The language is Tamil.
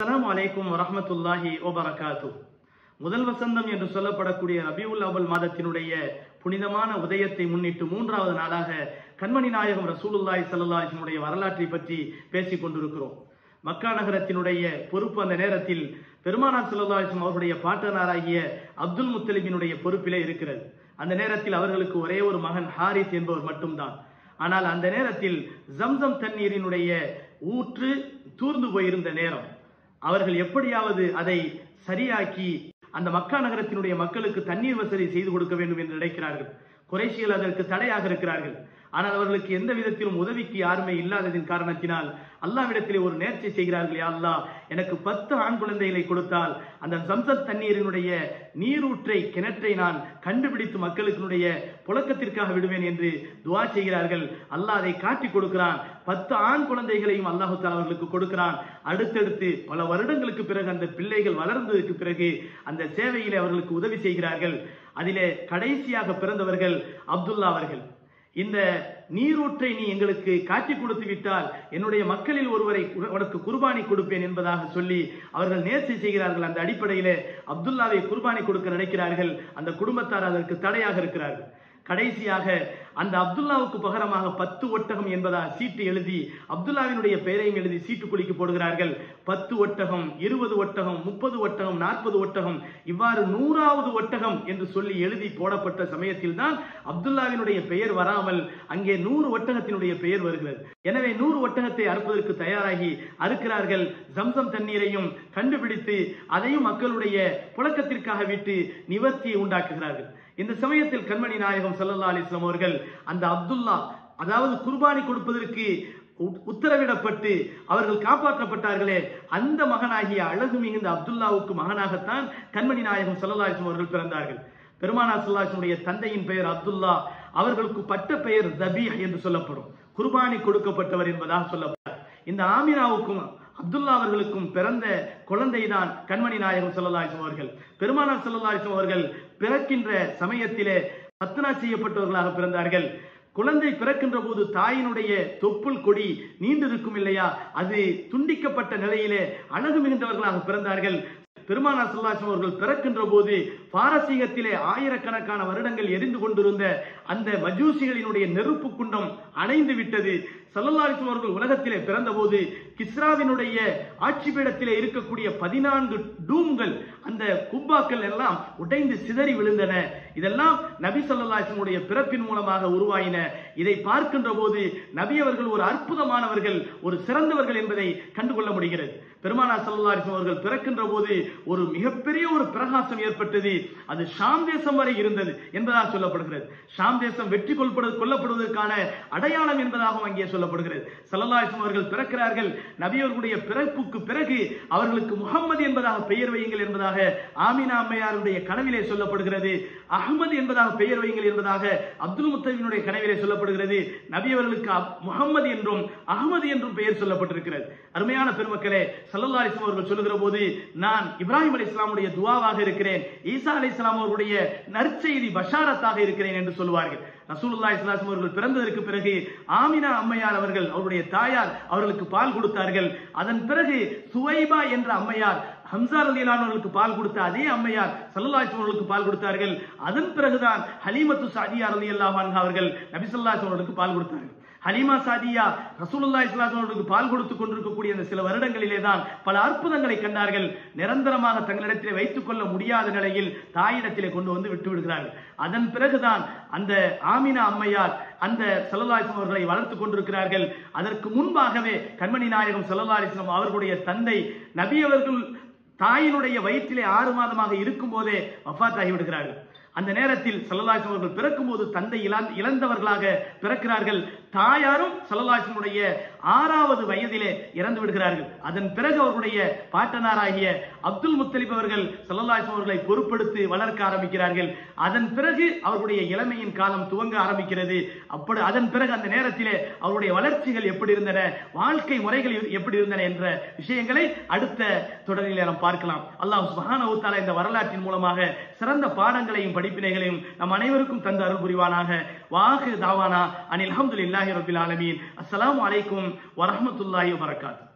அஸ்ஸலாமு வலைக்கும் வரமத்துல்லாஹி ஓபரகாத்து முதல் வசந்தம் என்று சொல்லப்படக்கூடிய ரபியுல் அவல் மாதத்தினுடைய புனிதமான உதயத்தை முன்னிட்டு மூன்றாவது நாளாக கண்மணி நாயகம் ரசூலுல்லாய் சல்லாஹினுடைய வரலாற்றை பற்றி பேசிக் கொண்டிருக்கிறோம். மக்கா நகரத்தினுடைய பொறுப்பு அந்த நேரத்தில் பெருமானார் ஸல்லல்லாஹு அவருடைய பாட்டனாராகிய அப்துல் முத்தலிபினுடைய பொறுப்பிலே இருக்கிறது. அந்த நேரத்தில் அவர்களுக்கு ஒரே ஒரு மகன் ஹாரிஸ் என்பவர் மட்டும்தான். ஆனால் அந்த நேரத்தில் ஜம்சம் தண்ணீரினுடைய ஊற்று தூர்ந்து போயிருந்த நேரம். அவர்கள் எப்படியாவது அதை சரியாக்கி அந்த மக்கா நகரத்தினுடைய மக்களுக்கு தண்ணீர் வசதி செய்து கொடுக்க வேண்டும் என்று நினைக்கிறார்கள். குறைசிகள் அதற்கு தடையாக இருக்கிறார்கள். ஆனால் அவர்களுக்கு எந்த விதத்திலும் உதவிக்கு யாருமே இல்லாததின் காரணத்தினால் அல்லாவிடத்திலே ஒரு நேர்ச்சி செய்கிறார்கள் அல்லாஹ் எனக்கு பத்து ஆண் குழந்தைகளை கொடுத்தால் அந்த சம்சத் தண்ணீரினுடைய நீரூற்றை கிணற்றை நான் கண்டுபிடித்து மக்களுக்கினுடைய புழக்கத்திற்காக விடுவேன் என்று துவா செய்கிறார்கள். அல்லாஹ் அதை காட்டி கொடுக்கிறான். பத்து ஆண் குழந்தைகளையும் அல்லாஹு அவர்களுக்கு கொடுக்கிறான். அடுத்தடுத்து பல வருடங்களுக்கு பிறகு அந்த பிள்ளைகள் வளர்ந்ததற்கு பிறகு அந்த சேவையிலே அவர்களுக்கு உதவி செய்கிறார்கள். அதிலே கடைசியாக பிறந்தவர்கள் அப்துல்லா அவர்கள். இந்த நீரூற்றை நீ எங்களுக்கு காட்டி கொடுத்து விட்டால் என்னுடைய மக்களில் ஒருவரை உனக்கு குர்பானி கொடுப்பேன் என்பதாக சொல்லி அவர்கள் நேர்ச்சி செய்கிறார்கள். அந்த அடிப்படையில் அப்துல்லாவை குர்பானி கொடுக்க நினைக்கிறார்கள். அந்த குடும்பத்தார் அதற்கு தடையாக இருக்கிறார்கள். கடைசியாக அந்த அப்துல்லாவுக்கு பகரமாக பத்து ஒட்டகம் என்பதாக சீட்டு எழுதி அப்துல்லாவினுடைய பெயரையும் எழுதி சீட்டு குலுக்கி போடுகிறார்கள். பத்து ஒட்டகம் இருபது ஒட்டகம் முப்பது ஒட்டகம் நாற்பது ஒட்டகம் இவ்வாறு நூறாவது ஒட்டகம் என்று சொல்லி எழுதி போடப்பட்ட சமயத்தில் தான் அப்துல்லாவினுடைய பெயர் வராமல் அங்கே நூறு ஒட்டகத்தினுடைய பெயர் வருகிறது. எனவே நூறு ஒட்டகத்தை அறுப்பதற்கு தயாராகி அறுக்கிறார்கள். ஜம்சம் தண்ணீரையும் கண்டுபிடித்து அதையும் மக்களுடைய புழக்கத்திற்காக விட்டு நிவர்த்தியை உண்டாக்குகிறார்கள். இந்த சமயத்தில் கண்மணி நாயகம் சல்லல்லா அலிஸ்லாம் அவர்கள் அந்த அப்துல்லா அதாவது குர்பானி கொடுப்பதற்கு உத்தரவிடப்பட்டு அவர்கள் காப்பாற்றப்பட்டார்களே அந்த மகனாகிய அழகு மிகுந்த அப்துல்லாவுக்கு மகனாகத்தான் கண்மணி நாயகம் சல்லல்லா அலிஸ்லாம் அவர்கள் பிறந்தார்கள். பெருமானா சல்லாஹனுடைய தந்தையின் பெயர் அப்துல்லா அவர்களுக்கு பட்ட பெயர் தபீஹ் என்று சொல்லப்படும். குர்பானி கொடுக்கப்பட்டவர் என்பதாக சொல்லப்பட்டார் இந்த ஆமினாவுக்கும் அப்துல்லா அவர்களுக்கும் பிறந்த குழந்தைதான் கண்மணி நாயகம் செல்லலாயிசம் அவர்கள். பெருமானார் செல்லலாயிசம் அவர்கள் பிறக்கின்ற சமயத்திலே பத்னா செய்யப்பட்டவர்களாக பிறந்தார்கள். குழந்தை பிறக்கின்ற போது தாயினுடைய தொப்புள் கொடி நீண்டிருக்கும் இல்லையா? அது துண்டிக்கப்பட்ட நிலையிலே அழகு மிகுந்தவர்களாக பிறந்தார்கள். பெருமானார் சல்லாசம் அவர்கள் பிறக்கின்ற போது பாரசீகத்திலே ஆயிரக்கணக்கான வருடங்கள் எரிந்து கொண்டிருந்த அந்த மஜூசிகளினுடைய நெருப்பு குண்டம் அணைந்து விட்டது. சல்லல்லாரிசம் அவர்கள் உலகத்திலே பிறந்தபோது கிஸ்ராவினுடைய ஆட்சி பீடத்திலே இருக்கக்கூடிய பதினான்கு டூம்கள் அந்த குப்பாக்கள் எல்லாம் உடைந்து சிதறி விழுந்தன. இதெல்லாம் நபி சல்லாஹினுடைய பிறப்பின் மூலமாக உருவாயின. இதை பார்க்கின்ற போது நபி அவர்கள் ஒரு அற்புதமானவர்கள் ஒரு சிறந்தவர்கள் என்பதை கண்டுகொள்ள முடிகிறது. பெருமானா சல்லாஹிம் அவர்கள் பிறக்கின்ற போது ஒரு மிகப்பெரிய ஒரு பிரகாசம் ஏற்பட்டது. அது ஷாம் தேசம் வரை இருந்தது என்பதாக சொல்லப்படுகிறது. ஷாம் தேசம் வெற்றி கொள்ளப்படு கொல்லப்படுவதற்கான அடையாளம் என்பதாகவும் அங்கே சொல்லப்படுகிறது. சல்லல்லாஹம் அவர்கள் பிறக்கிறார்கள். நபியவர்களுடைய பிறப்புக்கு பிறகு அவர்களுக்கு முகம்மது என்பதாக பெயர் வையுங்கள் என்பதாக ஆமினா அம்மையாருடைய கனவிலே சொல்லப்படுகிறது. அகமது என்பதாக பெயர் வையுங்கள் என்பதாக அப்துல் முத்தவினுடைய கனவிலே சொல்லப்படுகிறது. நபியவர்களுக்கு முகம்மது என்றும் அகமது என்றும் பெயர் சொல்லப்பட்டிருக்கிறது. அருமையான பெருமக்களே சல்லல்லாஹம் அவர்கள் சொல்லுகிற போது நான் இப்ராஹிம் அலி இஸ்லாமுடைய துவாவாக இருக்கிறேன். ஈசா அலி இஸ்லாம் அவருடைய நற்செய்தி பஷாரத்தாக இருக்கிறேன் என்று சொல்லுவார்கள். ரசூலுல்லா இஸ்லாம் அவர்கள் பிறந்ததற்கு பிறகு ஆமினா அம்மையார் அவர்கள் அவருடைய தாயார் அவர்களுக்கு பால் கொடுத்தார்கள். அதன் பிறகு சுவைபா என்ற அம்மையார் ஹம்சா ரலியலானவர்களுக்கு பால் கொடுத்த அதே அம்மையார் சல்லல்லாஹு அவர்களுக்கு பால் கொடுத்தார்கள். அதன் பிறகுதான் ஹலீமத்து சாதியா ரலி அல்லாஹ் அவர்கள் நபிசல்லாஹ் அவர்களுக்கு பால் கொடுத்தார்கள். ஹலிமா சாதியா ரசூலுல்லா இஸ்லாம் பால் கொடுத்து கொண்டிருக்கக்கூடிய அந்த சில வருடங்களிலே தான் பல அற்புதங்களை கண்டார்கள். நிரந்தரமாக தங்களிடத்திலே வைத்துக் கொள்ள முடியாத நிலையில் தாயிடத்திலே கொண்டு வந்து விட்டு விடுகிறார்கள். அதன் பிறகுதான் அந்த ஆமினா அம்மையார் அந்த செல்லலாசம் அவர்களை வளர்த்து கொண்டிருக்கிறார்கள். அதற்கு முன்பாகவே கண்மணி நாயகம் செல்லலாசனம் அவர்களுடைய தந்தை நபி அவர்கள் தாயினுடைய வயிற்றிலே ஆறு மாதமாக இருக்கும் போதே வஃத்தாகி விடுகிறார்கள். அந்த நேரத்தில் செல்லலாசம் அவர்கள் பிறக்கும் போது தந்தை இழந்தவர்களாக பிறக்கிறார்கள். தாயாரும் சல்லல்லாஹனுடைய ஆறாவது வயதிலே இறந்து விடுகிறார்கள். அதன் பிறகு அவருடைய பாட்டனாராகிய அப்துல் முத்தலிப் அவர்கள் சல்லல்லாஹம் அவர்களை பொறுப்படுத்தி வளர்க்க ஆரம்பிக்கிறார்கள். அதன் பிறகு அவருடைய இளமையின் காலம் துவங்க ஆரம்பிக்கிறது. அப்படி அதன் பிறகு அந்த நேரத்திலே அவருடைய வளர்ச்சிகள் எப்படி இருந்தன வாழ்க்கை முறைகள் எப்படி இருந்தன என்ற விஷயங்களை அடுத்த தொடரில் நாம் பார்க்கலாம். அல்லாஹ் சுபஹானஹு இந்த வரலாற்றின் மூலமாக சிறந்த பாடங்களையும் படிப்பினைகளையும் நம் அனைவருக்கும் தந்த அருள் புரிவானாக. வாஹு தாவானா அனில் لله رب العالمين. السلام عليكم ورحمة الله وبركاته.